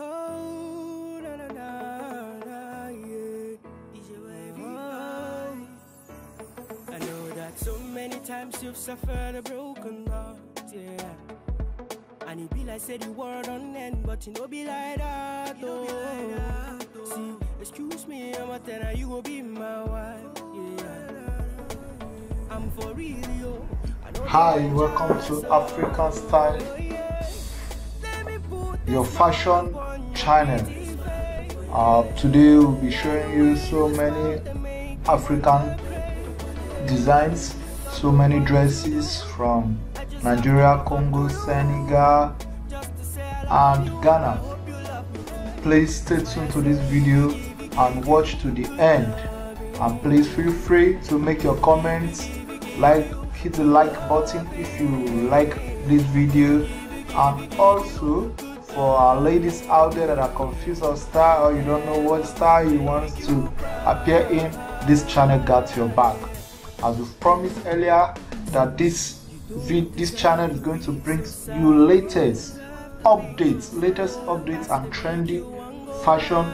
Oh, na na na na, yeah. Oh. I know that so many times you've suffered a broken heart, yeah. And it be like say the world on end, but it no be like that, oh. See, excuse me, I'm a tenor, you will be my wife, yeah. I'm for real, yo. Hi, welcome to African Style, oh, Let me put your fashion channel. Uh, today we'll be showing you so many African designs, so many dresses from Nigeria, Congo, Senegal, and Ghana. Please stay tuned to this video and watch to the end. And please feel free to make your comments, like, hit the like button if you like this video, and also for our ladies out there that are confused of style or you don't know what style you want to appear in, this channel got your back. As we promised earlier, that this this channel is going to bring you latest updates, latest updates and trendy fashion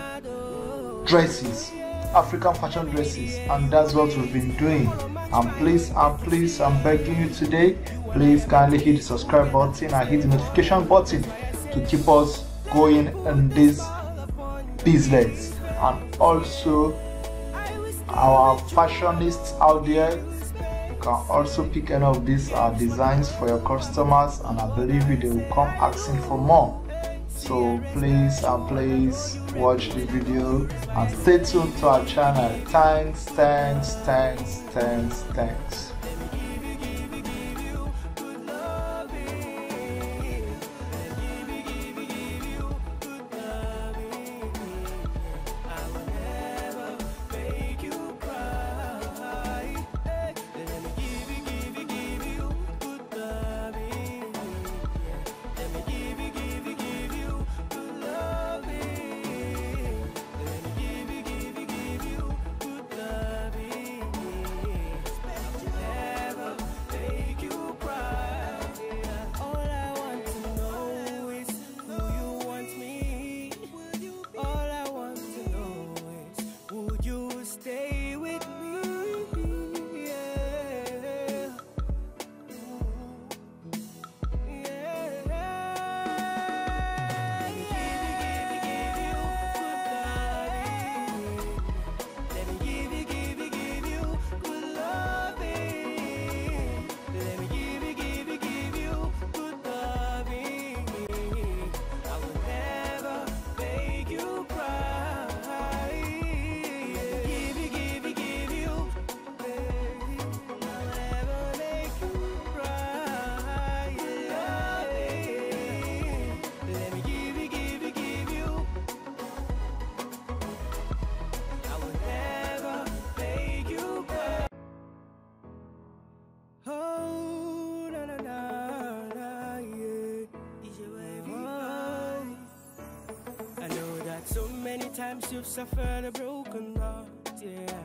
dresses, African fashion dresses, and that's what we've been doing. And please, and please, I'm begging you today, please kindly hit the subscribe button and hit the notification button to keep us going in this business. And also, our fashionists out there you can also pick any of these uh, designs for your customers and i believe they will come asking for more. So please and please watch the video and stay tuned to our channel. Thanks thanks thanks thanks thanks times you've suffered a broken heart, yeah.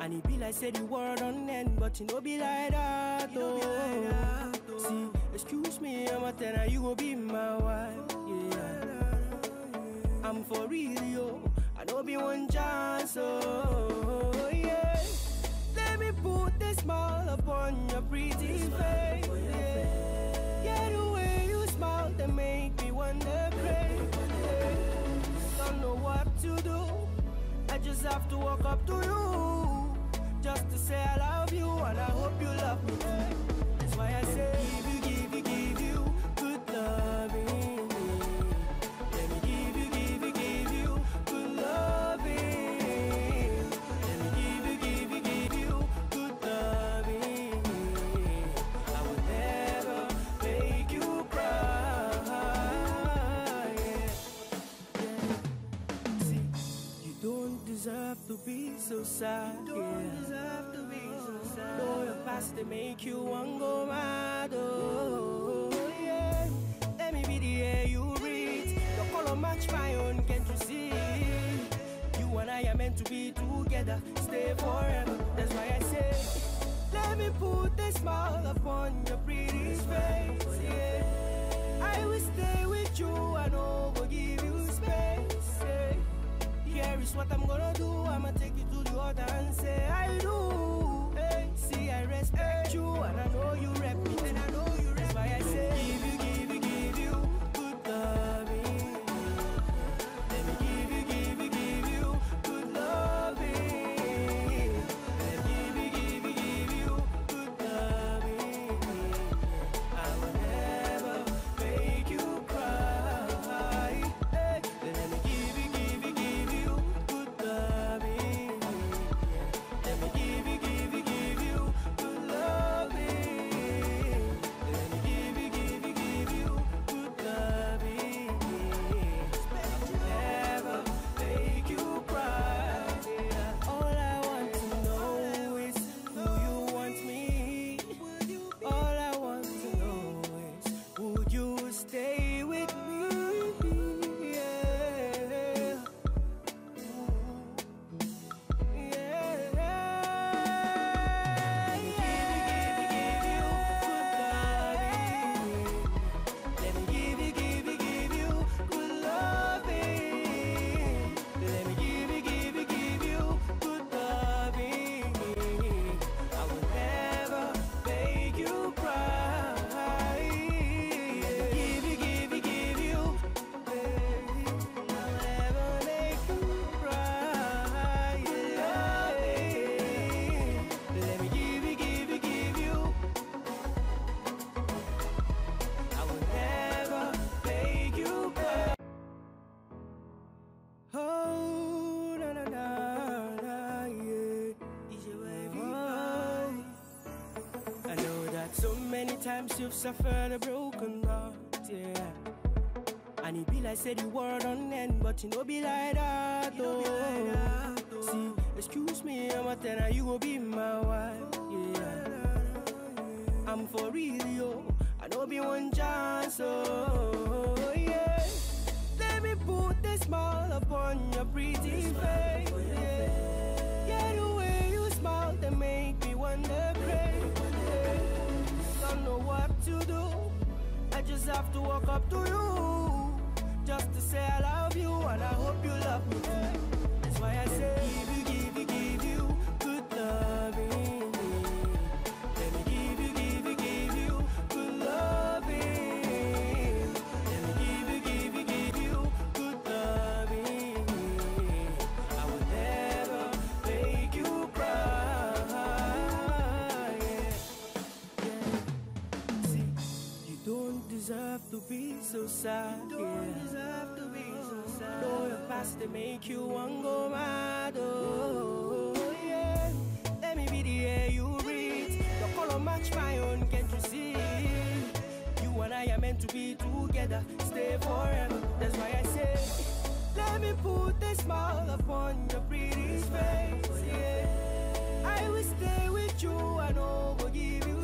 And it be like say the world on end, but it no be like that, oh. See, excuse me, I'm a tenor, you go be my wife, yeah. I'm for real, yo. I know be one chance, oh yeah. Let me put this smile upon your pretty face. To do. I just have to walk up to you, just to say I love you and I hope you love me. To so sad. You don't deserve to be so sad. Know your past they make you want go mad. Oh, yeah. Let me be the air you breathe. Your color match my own, can't you see? You and I are meant to be together, stay forever. That's why I say, let me put a smile upon your pretty face. Yeah. I will stay with you, I know go give you space. eh. Here is what I'm gonna do, I'ma take you altar and say I do. Hey, see, I respect you, and I know you rep me, and I know you rep That's why I say many times you've suffered a broken heart, yeah. And it be like say the word on end, but you know be like oh. that, oh. See, excuse me, I'm a tenor, you will be my wife, yeah. I'm for real, yo. I know be one chance, oh yeah. Let me put a smile upon your pretty face. Yeah, yeah the way you smile, they make me wonder have to walk up to you, just to say I love you and I hope you love me too. That's why I say so sad. Don't deserve to be so sad. Know your past they make you want go mad. Oh, yeah. Let me be the air you breathe. Your color match my own, can't you see? You and I are meant to be together, stay forever. That's why I say, let me put a smile upon your pretty face. Yeah. I will stay with you, I know will give you. Yeah.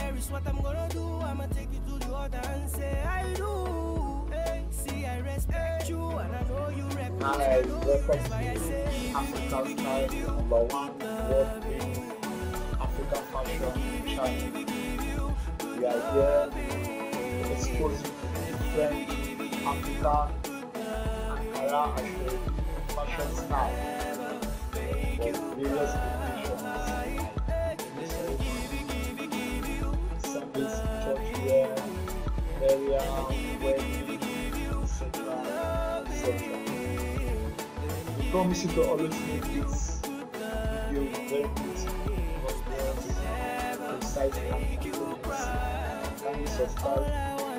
Here is what I'm gonna do, I'ma take you to the altar and say I do. Hey, see, I respect you, and I know you rep me. I know you, welcome that's why I say, African Style number one world leading African fashion channel. We are here to expose you to different African Ankara Aso Ebi fashion style for various promise you to always make this video very beautiful. Kindly subscribe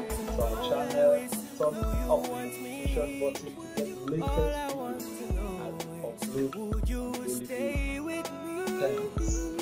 to our channel, turn up the notification button to get the latest videos and upload daily. me? Thanks.